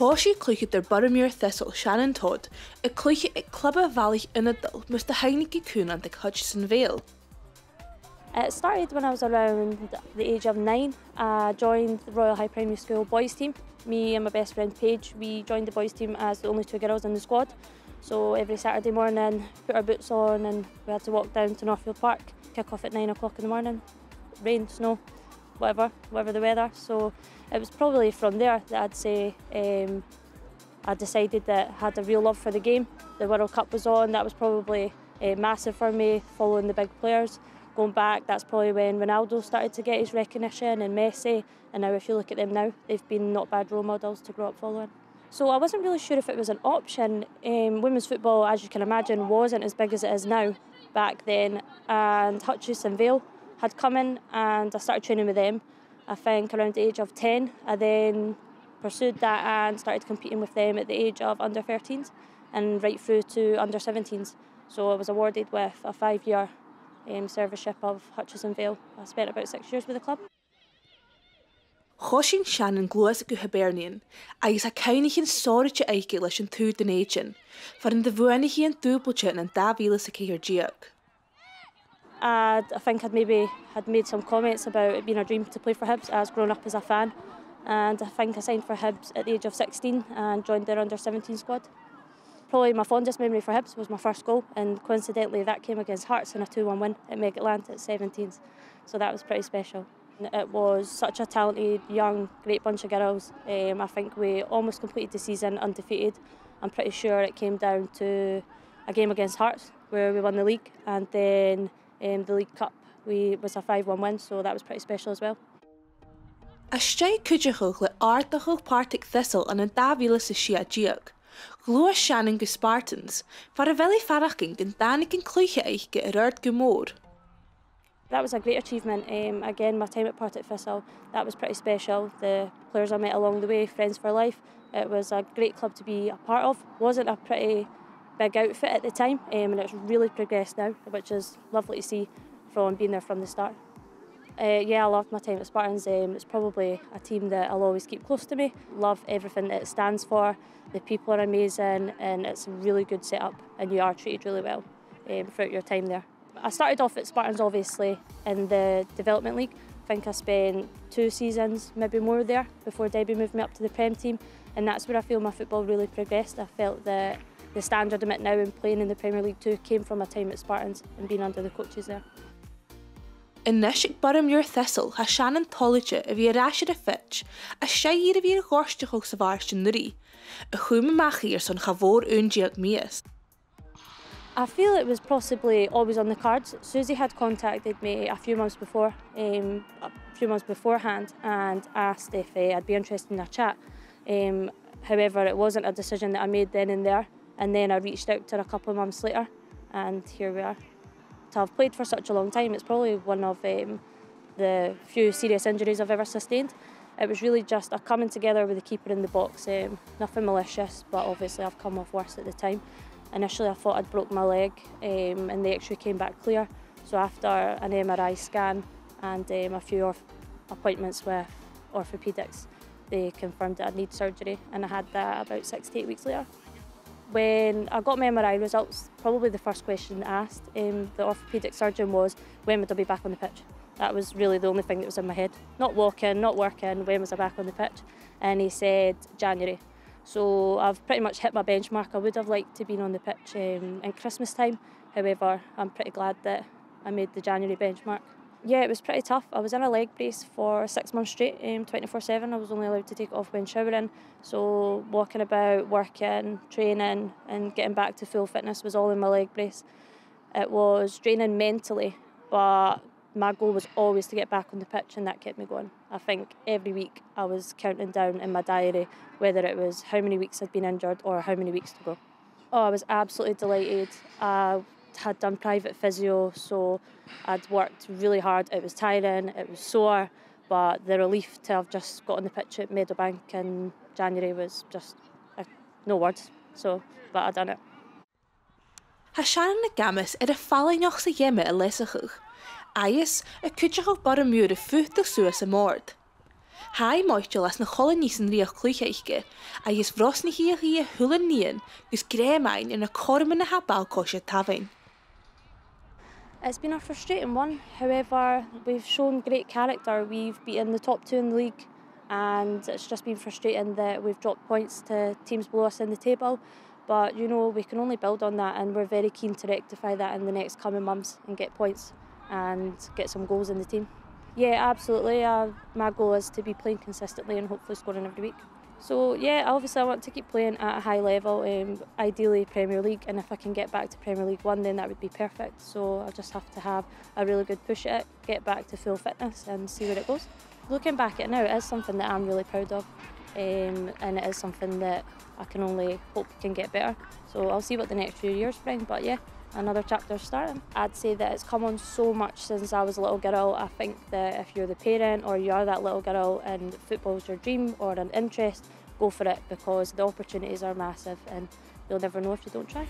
Thóisií cluiche ar Boroughmuir Thistle Shannon Todd a i cluiche ag clubbe bhealaich inadal mus de hainigí cúnan ag Hutchison Vale. It started when I was around the age of nine. I joined the Royal High Primary School boys team. Me and my best friend Paige, we joined the boys team as the only two girls in the squad. So every Saturday morning, put our boots on and we had to walk down to Northfield Park, kick off at nine o'clock in the morning. Rain, snow, whatever, whatever the weather. So it was probably from there that I'd say um, I decided that I had a real love for the game. The World Cup was on, that was probably uh, massive for me, following the big players. Going back, that's probably when Ronaldo started to get his recognition and Messi. And now if you look at them now, they've been not bad role models to grow up following. So I wasn't really sure if it was an option. Um, women's football, as you can imagine, wasn't as big as it is now back then. And Hutchison Vale had come in and I started training with them. I think around the age of 10. I then pursued that and started competing with them at the age of under 13s and right through to under 17s. So I was awarded with a five year um, serviceship of Hutchison Vale. I spent about six years with the club. Chosin Shannon gluas go Hibernian, agus a cenig chin sóirte aice leis an tú den éin, far an de bhhaine hí an dúbalte an dáhíle sa céir diaag. And I think I'd maybe had made some comments about it being a dream to play for Hibs as grown up as a fan. And I think I signed for Hibs at the age of 16 and joined their under 17 squad. Probably my fondest memory for Hibs was my first goal, and coincidentally, that came against Hearts in a 2 1 win at Meggetland at 17s. So that was pretty special. It was such a talented, young, great bunch of girls. Um, I think we almost completed the season undefeated. I'm pretty sure it came down to a game against Hearts where we won the league, and then um, the League Cup we was a 5 1 win, so that was pretty special as well. A sé cuidechuch le átachuch páirrtaigh thisal an an dáhíle sa si a diaag. Glua seanan go Spartans, far a bhela faraching den dánig an clúiche aiche a rud Gomor. That was a great achievement. Um, again, my time at Partick Thistle, that was pretty special. The players I met along the way, friends for life. It was a great club to be a part of. Wasn't a pretty big outfit at the time, um, and it's really progressed now, which is lovely to see from being there from the start. Uh, yeah, I loved my time at Spartans. Um, it's probably a team that I'll always keep close to me. Love everything that it stands for. The people are amazing, and it's a really good setup, and you are treated really well um, throughout your time there. I started off at Spartans, obviously, in the Development League. I think I spent two seasons, maybe more there, before Debbie moved me up to the Prem team, and that's where I feel my football really progressed. I felt that the standard I'm at now in playing in the Premier League too came from my time at Spartans and being under the coaches there. In neisiigh Boroughmuir Thistle ha seanan toite a bhí ráisiid a fit, a sé iad a bhí a gáisteach sa bhairtin nuí, a chuime machí ar san chabhór úndiaag mías. I feel it was possibly always on the cards. Susie had contacted me a few months before, um, a few months beforehand, and asked if uh, I'd be interested in a chat. Um, however, it wasn't a decision that I made then and there, and then I reached out to her a couple of months later, and here we are. to have played for such a long time, it's probably one of um, the few serious injuries I've ever sustained. It was really just a coming together with the keeper in the box, um, nothing malicious, but obviously I've come off worse at the time. Initially I thought I'd broke my leg um, and the x-ray came back clear. So after an MRI scan and um, a few appointments with orthopaedics, they confirmed that I'd need surgery and I had that about six to eight weeks later. When I got my MRI results, probably the first question asked um, the orthopaedic surgeon was, when would I be back on the pitch? That was really the only thing that was in my head. Not walking, not working, when was I back on the pitch? And he said January. So I've pretty much hit my benchmark. I would have liked to be on the pitch um, in Christmas time. However, I'm pretty glad that I made the January benchmark. Yeah, it was pretty tough. I was in a leg brace for six months straight, um, 24-7. I was only allowed to take off when showering. So walking about, working, training and getting back to full fitness was all in my leg brace. It was draining mentally, but my goal was always to get back on the pitch and that kept me going. I think every week I was counting down in my diary whether it was how many weeks I'd been injured or how many weeks to go. Oh, I was absolutely delighted. I had done private physio, so I'd worked really hard. It was tiring, it was sore, but the relief to have just got on the pitch at Meadowbank in January was just uh, no words. So, but I done it. Ha sian na gamas ar y falainoch sa iema y lesachwch. Aias, y cwydioch o bar y mŵr y ffwtach sŵas y mord. Hai moitiol as na chola nís yn riach clwych eichge, a ys fros na hi a hi a hwlen nian, ys gremain yn y cormen na habal cosia tafain. It's been a frustrating one. However, we've shown great character. We've beaten the top two in the league, and it's just been frustrating that we've dropped points to teams below us in the table. But you know, we can only build on that, and we're very keen to rectify that in the next coming months and get points and get some goals in the team. Yeah, absolutely. Uh, my goal is to be playing consistently and hopefully scoring every week. So yeah, obviously I want to keep playing at a high level, um, ideally Premier League, and if I can get back to Premier League One, then that would be perfect. So I just have to have a really good push at it, get back to full fitness, and see where it goes. Looking back at it now, it is something that I'm really proud of, um, and it is something that I can only hope can get better. So I'll see what the next few years bring, but yeah, another chapter starting. I'd say that it's come on so much since I was a little girl. I think that if you're the parent or you are that little girl and football's your dream or an interest, go for it because the opportunities are massive and you'll never know if you don't try.